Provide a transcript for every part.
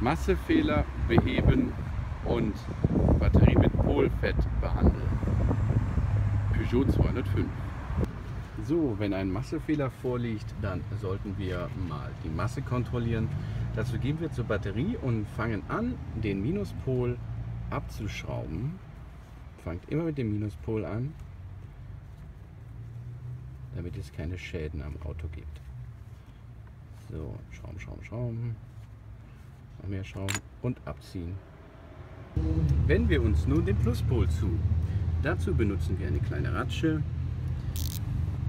Massefehler beheben und Batterie mit Polfett behandeln. Peugeot 205. So, wenn ein Massefehler vorliegt, dann sollten wir mal die Masse kontrollieren. Dazu gehen wir zur Batterie und fangen an, den Minuspol abzuschrauben. Fangt immer mit dem Minuspol an, damit es keine Schäden am Auto gibt. So, Schrauben, Schrauben, Schrauben. Noch mehr Schrauben und abziehen. Wenden wir uns nun den Pluspol zu. Dazu benutzen wir eine kleine Ratsche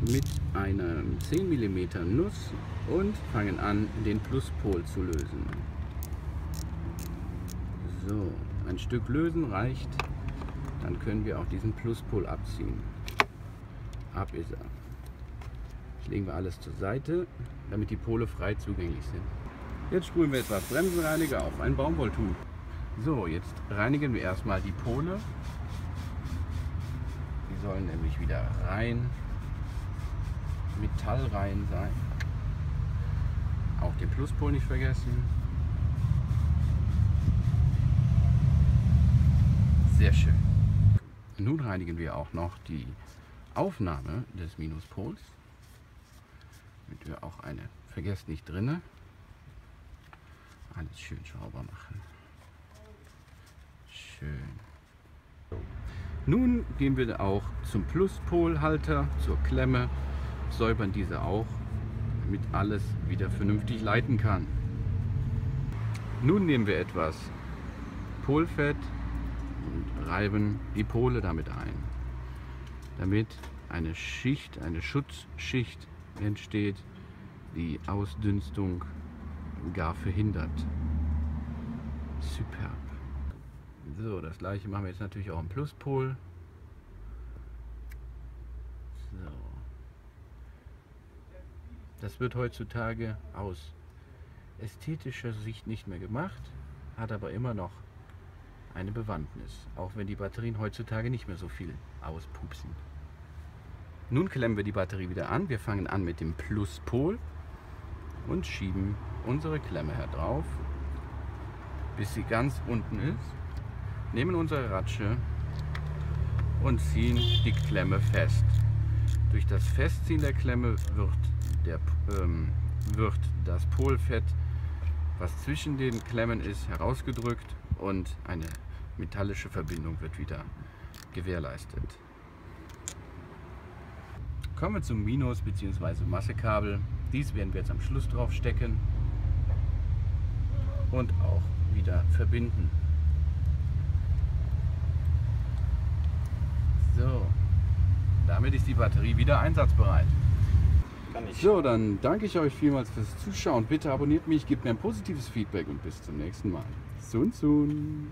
mit einer 10 mm Nuss und fangen an, den Pluspol zu lösen. So, ein Stück lösen reicht, dann können wir auch diesen Pluspol abziehen. Ab ist er. Legen wir alles zur Seite, damit die Pole frei zugänglich sind. Jetzt sprühen wir etwas Bremsenreiniger auf ein Baumwolltuch. So, jetzt reinigen wir erstmal die Pole. Die sollen nämlich wieder rein, metallrein sein. Auch den Pluspol nicht vergessen. Sehr schön. Nun reinigen wir auch noch die Aufnahme des Minuspols. Damit wir auch eine, vergesst nicht drinne, alles schön sauber machen. Schön. Nun gehen wir auch zum Pluspolhalter, zur Klemme, säubern diese auch, damit alles wieder vernünftig leiten kann. Nun nehmen wir etwas Polfett und reiben die Pole damit ein, damit eine Schicht, eine Schutzschicht entsteht, die Ausdünstung gar verhindert. Superb. So, das gleiche machen wir jetzt natürlich auch im Pluspol. So. Das wird heutzutage aus ästhetischer Sicht nicht mehr gemacht, hat aber immer noch eine Bewandtnis, auch wenn die Batterien heutzutage nicht mehr so viel auspupsen. Nun klemmen wir die Batterie wieder an. Wir fangen an mit dem Pluspol und schieben unsere Klemme drauf, bis sie ganz unten ist. Nehmen unsere Ratsche und ziehen die Klemme fest. Durch das Festziehen der Klemme wird, der, ähm, wird das Polfett, was zwischen den Klemmen ist, herausgedrückt und eine metallische Verbindung wird wieder gewährleistet. Kommen wir zum Minus- bzw. Massekabel. Dies werden wir jetzt am Schluss drauf stecken und auch wieder verbinden. So, damit ist die Batterie wieder einsatzbereit. So, dann danke ich euch vielmals fürs Zuschauen. Bitte abonniert mich, gebt mir ein positives Feedback und bis zum nächsten Mal. Sun Sun.